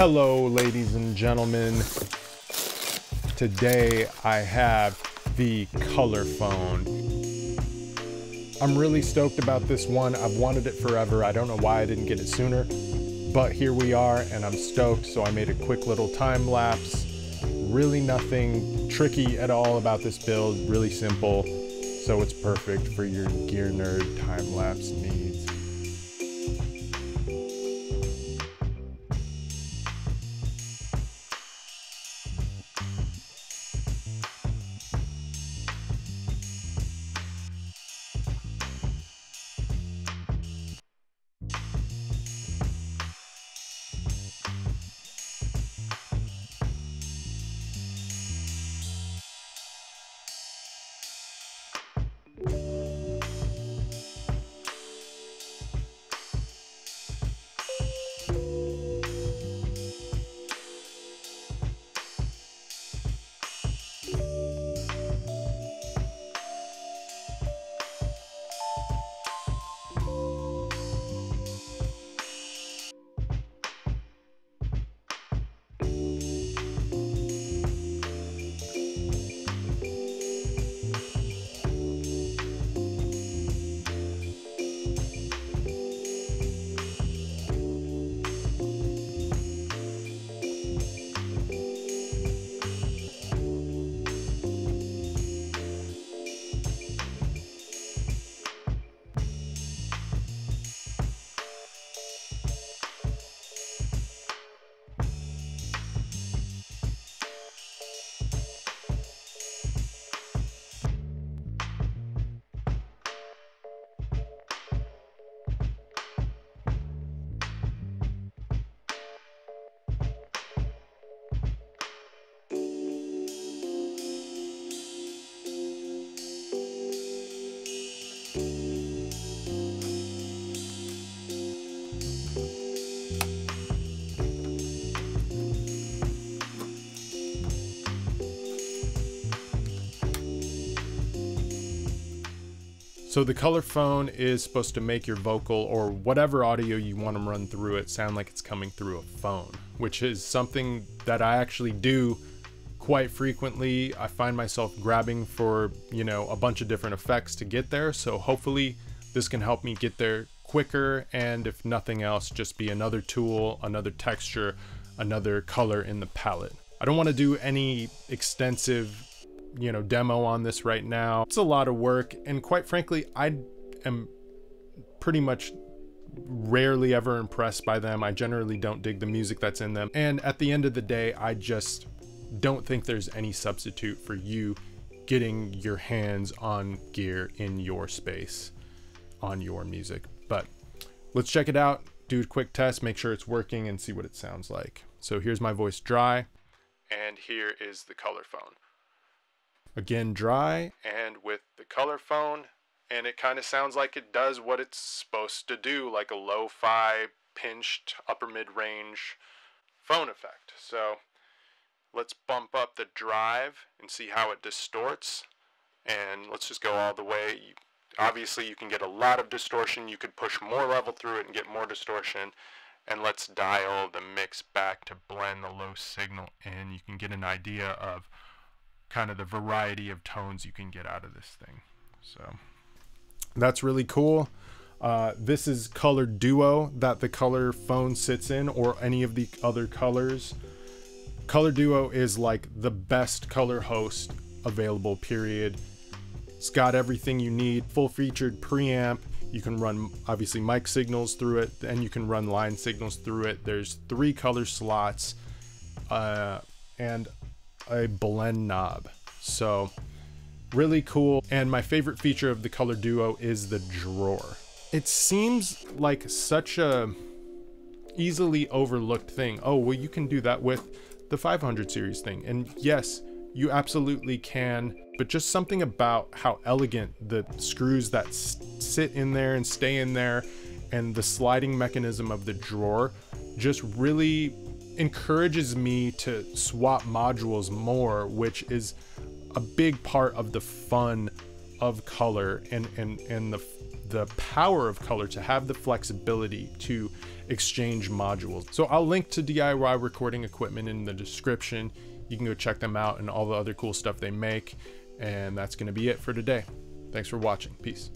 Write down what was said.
Hello, ladies and gentlemen. Today I have the Colourphone. I'm really stoked about this one. I've wanted it forever. I don't know why I didn't get it sooner, but here we are and I'm stoked. So I made a quick little time lapse. Really nothing tricky at all about this build, really simple. So it's perfect for your gear nerd time lapse needs. So the Colourphone is supposed to make your vocal or whatever audio you want to run through it sound like it's coming through a phone, which is something that I actually do quite frequently. I find myself grabbing for, you know, a bunch of different effects to get there. So hopefully this can help me get there quicker and if nothing else, just be another tool, another texture, another color in the palette. I don't want to do any extensive you know, demo on this right now. It's a lot of work, and quite frankly, I am pretty much rarely ever impressed by them. I generally don't dig the music that's in them. And at the end of the day, I just don't think there's any substitute for you getting your hands on gear in your space on your music. But let's check it out, do a quick test, make sure it's working, and see what it sounds like. So here's my voice dry, and here is the Colourphone. Again, dry and with the Colourphone, and it kind of sounds like it does what it's supposed to do, like a lo-fi pinched upper mid-range phone effect. So let's bump up the drive and see how it distorts. And let's just go all the way. Obviously, you can get a lot of distortion. You could push more level through it and get more distortion. And let's dial the mix back to blend the low signal in. You can get an idea of kind of the variety of tones you can get out of this thing. So that's really cool. Uh, this is Colour Duo that the Colourphone sits in or any of the other colors. Colour Duo is like the best color host available period. It's got everything you need, full featured preamp. You can run obviously mic signals through it and you can run line signals through it. There's three color slots uh, and a blend knob. So really cool. And my favorite feature of the Colour Duo is the drawer. It seems like such a easily overlooked thing. Oh, well, you can do that with the 500 series thing. And yes, you absolutely can, but just something about how elegant the screws that sit in there and stay in there and the sliding mechanism of the drawer just really encourages me to swap modules more, which is a big part of the fun of color and and and the the power of color to have the flexibility to exchange modules. So I'll link to DIY recording equipment in the description. You can go check them out and all the other cool stuff they make. And that's going to be it for today. Thanks for watching. Peace.